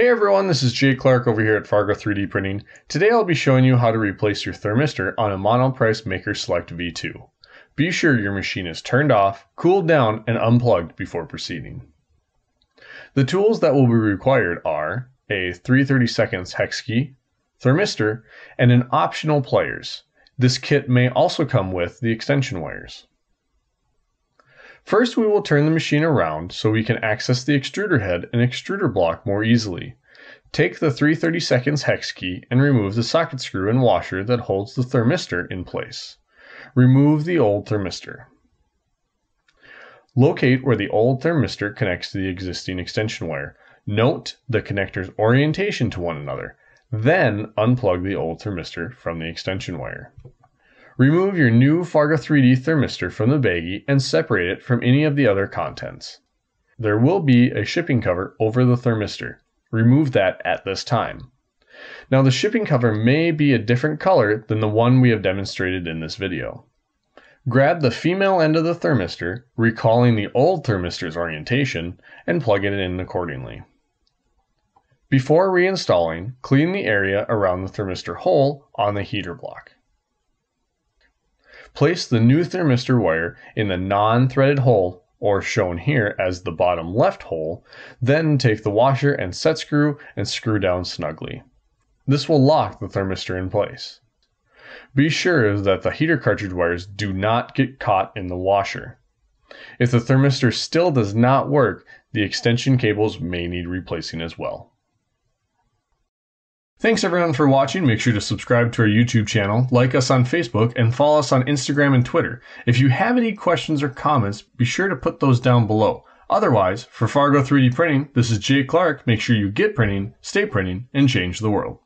Hey everyone, this is Jay Clark over here at Fargo 3D Printing. Today I'll be showing you how to replace your thermistor on a Monoprice Maker Select V2. Be sure your machine is turned off, cooled down, and unplugged before proceeding. The tools that will be required are a 330 seconds hex key, thermistor, and an optional pliers. This kit may also come with the extension wires. First we will turn the machine around so we can access the extruder head and extruder block more easily. Take the 330 seconds hex key and remove the socket screw and washer that holds the thermistor in place. Remove the old thermistor. Locate where the old thermistor connects to the existing extension wire. Note the connector's orientation to one another. Then unplug the old thermistor from the extension wire. Remove your new Fargo 3D thermistor from the baggie and separate it from any of the other contents. There will be a shipping cover over the thermistor. Remove that at this time. Now the shipping cover may be a different color than the one we have demonstrated in this video. Grab the female end of the thermistor, recalling the old thermistor's orientation, and plug it in accordingly. Before reinstalling, clean the area around the thermistor hole on the heater block. Place the new thermistor wire in the non-threaded hole, or shown here as the bottom left hole, then take the washer and set screw and screw down snugly. This will lock the thermistor in place. Be sure that the heater cartridge wires do not get caught in the washer. If the thermistor still does not work, the extension cables may need replacing as well. Thanks everyone for watching. Make sure to subscribe to our YouTube channel, like us on Facebook, and follow us on Instagram and Twitter. If you have any questions or comments, be sure to put those down below. Otherwise, for Fargo 3D Printing, this is Jay Clark. Make sure you get printing, stay printing, and change the world.